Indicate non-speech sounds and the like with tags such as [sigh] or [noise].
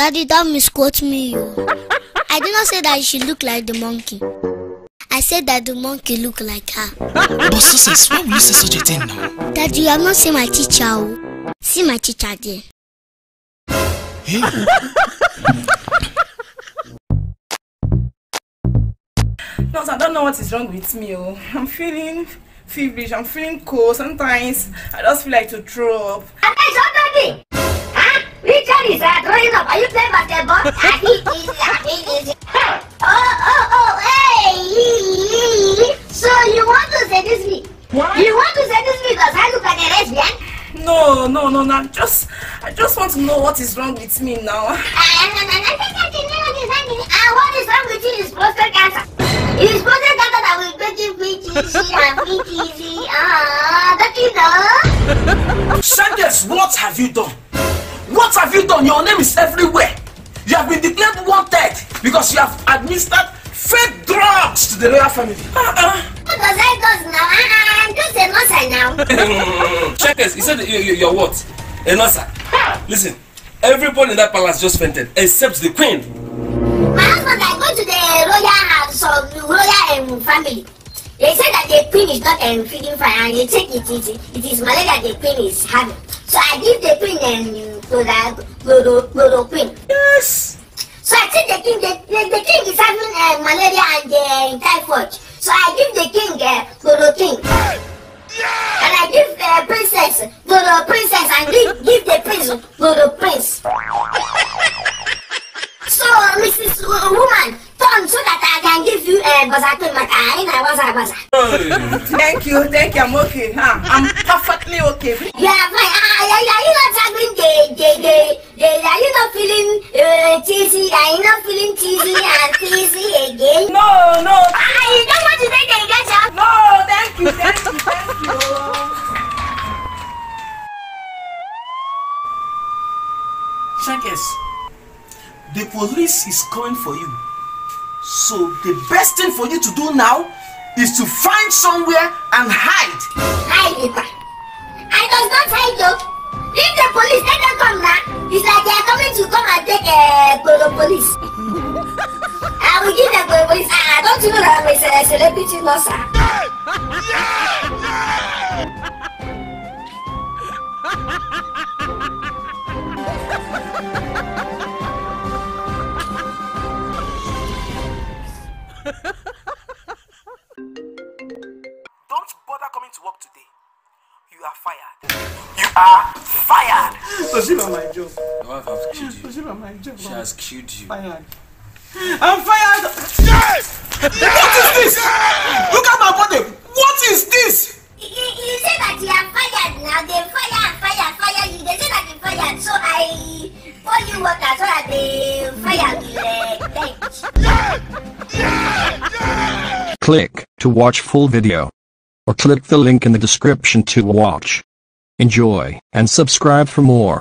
Daddy, don't misquote me. yo. I did not say that she look like the monkey. I said that the monkey look like her. But success, why will you say such a thing now? Daddy, you have not seen my teacher. oh. See my teacher there. Hey, No, I don't know what is wrong with me. Oh. I'm feeling feverish. I'm feeling cold. Sometimes I just feel like to throw up. Playing? I think easy, I think easy. Oh, oh, oh, hey! So you want to seduce me? What? You want to seduce me because I look like a lesbian? No, no, no, no. Just, I just want to know what is wrong with me now. Ah, what is wrong with you is prostate cancer. It is prostate cancer that will make you cheesy and feel cheesy. Ah, don't you know? Shandes, what have you done? What have you done? Your name is everywhere. You have been declared wanted because you have administered fake drugs to the royal family. Uh-uh. What does I do now? Ah, I'm just a nurse now. [laughs] Checkers, he said you, you, you're what? A nurse. Listen, everybody in that palace just fainted except the queen. My husband, I go to the royal house of the royal um, family. They say that the queen is not um, feeding fire and they take it, it, it is malaria the queen is having. So I give the queen um, to the chloro, chloroquine. King, the, the, the king is having uh, malaria and uh, typhoid. So I give the king uh, chloroquine. And I give the princess chloro princess and give, give the prince chloro prince. [laughs] So Mrs. W- woman, turn so that I can give you a uh, bazaar maka ina bazaar bazaar. Thank you, thank you. I'm okay. Huh? I'm perfectly okay. You are fine. Shankers, the police is coming for you. So the best thing for you to do now is to find somewhere and hide. Hide it. I does not hide though. If the police them come now, it's like they are coming to come and take uh, the police. [laughs] I will give them the police. Ah, don't you know that I'm a ce- celebrity nurse? [laughs] are fired. Toshiba, my job. Your wife has killed you. Toshiba, my job. She has killed you. Fired. I'm fired. Yes. What is this? Look at my body. What is this? You, you you say that you are fired now. They fire, fire, fire you. They say that you fired. So I call you worker so that they fire will uh. Click to watch full video. Or click the link in the description to watch. Enjoy and subscribe for more.